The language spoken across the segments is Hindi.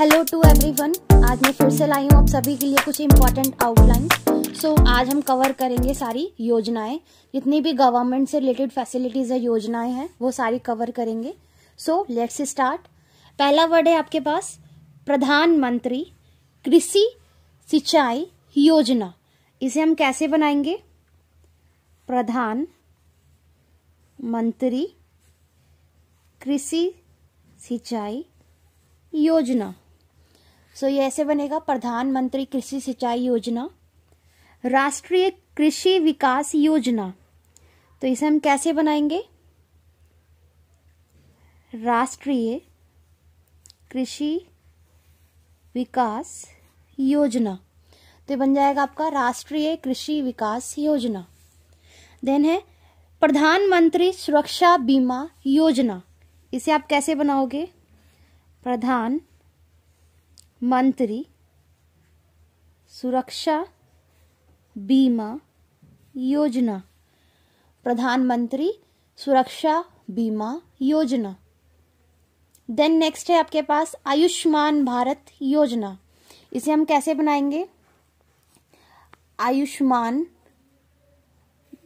हेलो टू एवरीवन आज मैं फिर से लाई हूँ आप सभी के लिए कुछ इम्पोर्टेंट आउटलाइन सो आज हम कवर करेंगे सारी योजनाएँ. जितनी भी गवर्नमेंट से रिलेटेड फैसिलिटीज़ है योजनाएँ हैं, वो सारी कवर करेंगे. सो लेट्स स्टार्ट पहला वर्ड है आपके पास, प्रधानमंत्री कृषि सिंचाई योजना. इसे हम कैसे बनाएँगे? प्रधान मंत्री कृषि सिंचाई योजना. सो ये ऐसे बनेगा, प्रधानमंत्री कृषि सिंचाई योजना, राष्ट्रीय कृषि विकास योजना। तो इसे हम कैसे बनाएँगे? राष्ट्रीय कृषि विकास योजना। तो बन जाएगा आपका राष्ट्रीय कृषि विकास योजना। देन है, प्रधानमंत्री सुरक्षा बीमा योजना। इसे आप कैसे बनाओगे? प्रधान मंत्री, सुरक्षा, बीमा योजना। प्रधानमंत्री, सुरक्षा बीमा योजना। देन नेक्स्ट है आपके पास आयुष्मान भारत योजना। इसे हम कैसे बनाएँगे? आयुष्मान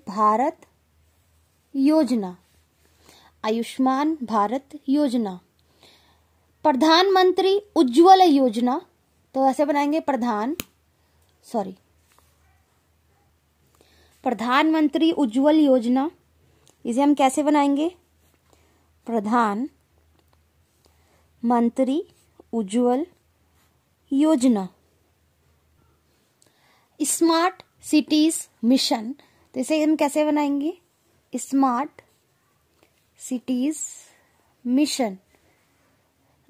भारत योजना। आयुष्मान भारत योजना। प्रधानमंत्री उज्ज्वल योजना तो ऐसे बनाएँगे प्रधान सॉरी प्रधानमंत्री उज्ज्वल योजना, इसे हम कैसे बनाएँगे? प्रधान मंत्री उज्ज्वल योजना. स्मार्ट सिटीज़ मिशन तो इसे हम कैसे बनाएँगे? Smart cities mission.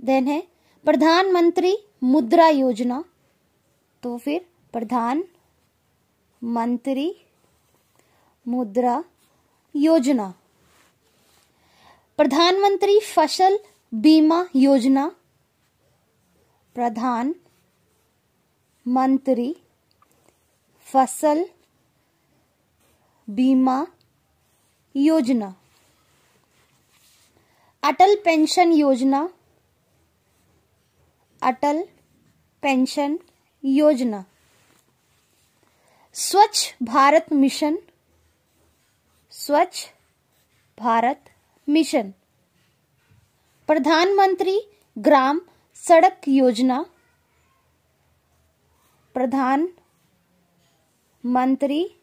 देन है प्रधानमंत्री मुद्रा योजना। तो फिर प्रधान मंत्री मुद्रा योजना। प्रधानमंत्री फ़सल बीमा योजना। प्रधान मंत्री फ़सल बीमा योजना। अटल पेंशन योजना। अटल पेंशन योजना। स्वच्छ भारत मिशन। स्वच्छ भारत मिशन। प्रधानमंत्री ग्राम सड़क योजना। प्रधान मंत्री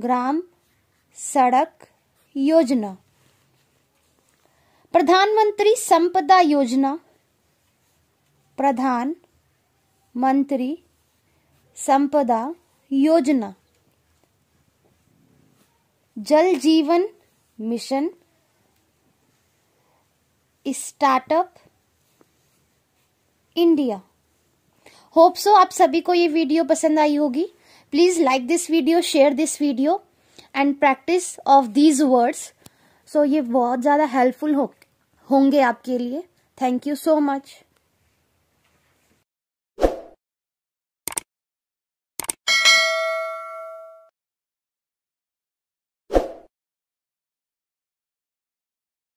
ग्राम सड़क योजना। प्रधानमंत्री संपदा योजना। प्रधान, मंत्री, Sampada, Yojana. Jal Jeevan mission, startup India. Hope so आप सभी को ये वीडियो पसंद आई होगी। Please like this video, share this video, and practice of these words. So ये बहुत ज़्यादा हेल्पफुल हो, होंगे आपके लिए। Thank you so much.